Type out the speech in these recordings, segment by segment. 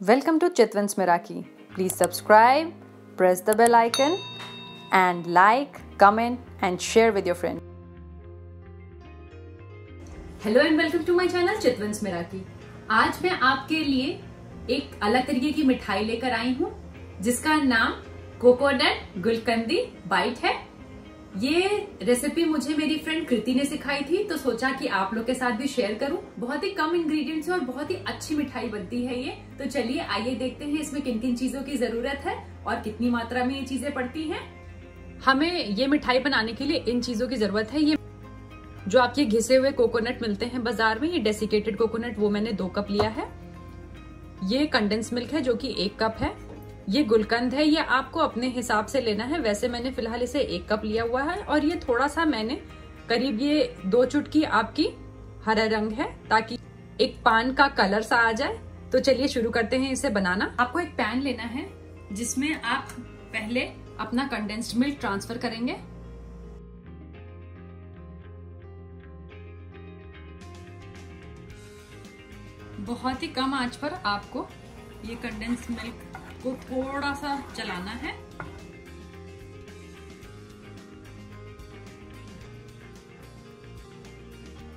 Welcome to Chitwan's Miraki. Please subscribe, press the bell icon, and like, comment, and share with your friends. Hello and welcome to my channel Chitvansh Miraki आज मैं आपके लिए एक अलग तरीके की मिठाई लेकर आई हूँ जिसका नाम कोकोनट गुलकंदी बाइट है ये रेसिपी मुझे मेरी फ्रेंड कृति ने सिखाई थी तो सोचा कि आप लोग के साथ भी शेयर करूँ। बहुत ही कम इंग्रेडिएंट्स और बहुत ही अच्छी मिठाई बनती है ये। तो चलिए, आइए देखते हैं इसमें किन किन चीज़ों की ज़रूरत है और कितनी मात्रा में ये चीज़ें पड़ती हैं। हमें ये मिठाई बनाने के लिए इन चीज़ों की ज़रूरत है। ये जो आपके घिसे हुए कोकोनट मिलते हैं बाज़ार में, ये डेसिकेटेड कोकोनट वो मैंने दो कप लिया है। ये कंडेंस मिल्क है जो कि एक कप है। ये गुलकंद है, ये आपको अपने हिसाब से लेना है। वैसे मैंने फ़िलहाल इसे एक कप लिया हुआ है और ये थोड़ा सा मैंने करीब ये दो चुटकी आपकी हरा रंग है ताकि एक पान का कलर सा आ जाए। तो चलिए शुरू करते हैं इसे बनाना। आपको एक पैन लेना है, जिसमें आप पहले अपना कंडेंस्ड मिल्क ट्रांसफ़र करेंगे। बहुत ही कम आँच पर आपको ये कंडेंस मिल्क को थोड़ा सा चलाना है।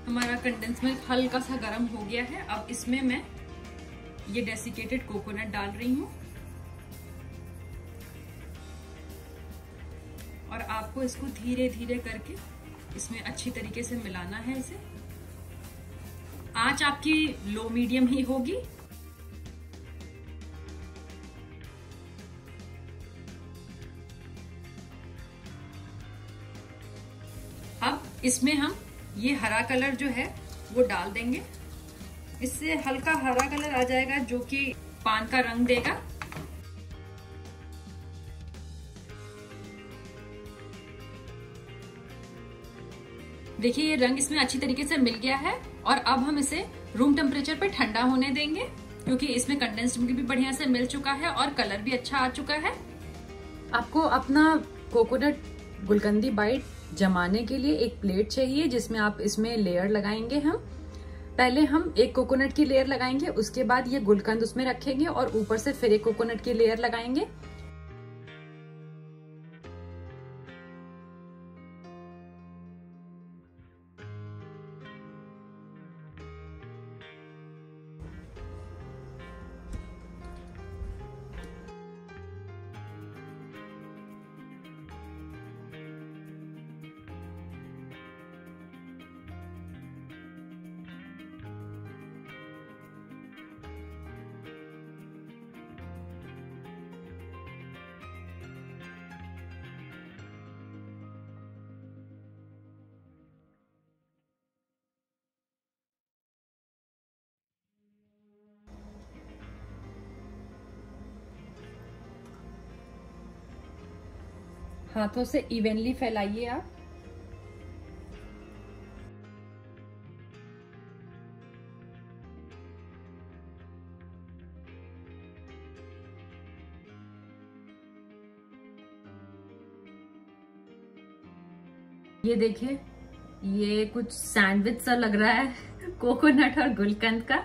हमारा कंडेंस मिल्क हल्का सा गर्म हो गया है। अब इसमें मैं ये डेसिकेटेड कोकोनट डाल रही हूँ। और आपको इसको धीरे धीरे करके इसमें अच्छी तरीके से मिलाना है इसे। आँच आपकी लो मीडियम ही होगी। इसमें हम ये हरा कलर जो है, वो डाल देंगे। इससे हल्का हरा कलर आ जाएगा, जो कि पान का रंग देगा। देखिए, ये रंग इसमें अच्छी तरीके से मिल गया है और अब हम इसे रूम टेम्परेचर पे ठंडा होने देंगे, क्योंकि इसमें कंडेंस्ड मिल्क भी बढ़िया से मिल चुका है और कलर भी अच्छा आ चुका है। आपको अपना कोकोनट गुलकंदी बाइट जमाने के लिए एक प्लेट चाहिए, जिसमें आप इसमें लेयर लगाएँगे हम। पहले हम एक कोकोनट की लेयर लगाएँगे, उसके बाद ये गुलकंद उसमें रखेंगे और ऊपर से फिर एक कोकोनट की लेयर लगाएँगे। हाथों से इवेनली फैलाइए आप। ये देखिए, ये कुछ सैंडविच सा लग रहा है कोकोनट और गुलकंद का।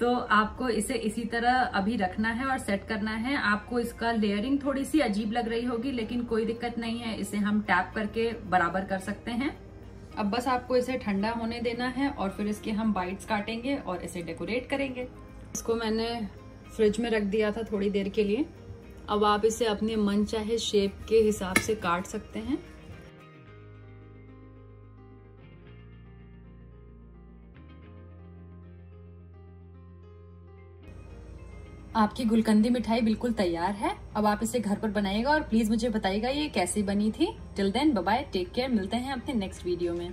तो आपको इसे इसी तरह अभी रखना है और सेट करना है। आपको इसका लेयरिंग थोड़ी सी अजीब लग रही होगी, लेकिन कोई दिक्कत नहीं है। इसे हम टैप करके बराबर कर सकते हैं। अब बस आपको इसे ठंडा होने देना है और फिर इसके हम बाइट्स काटेंगे और इसे डेकोरेट करेंगे। इसको मैंने फ्रिज में रख दिया था थोड़ी देर के लिए। अब आप इसे अपने मन चाहे शेप के हिसाब से काट सकते हैं। आपकी गुलकंदी मिठाई बिल्कुल तैयार है। अब आप इसे घर पर बनाएगा और प्लीज़ मुझे बताइएगा ये कैसी बनी थी। Till then bye take care मिलते हैं अपने नेक्स्ट वीडियो में।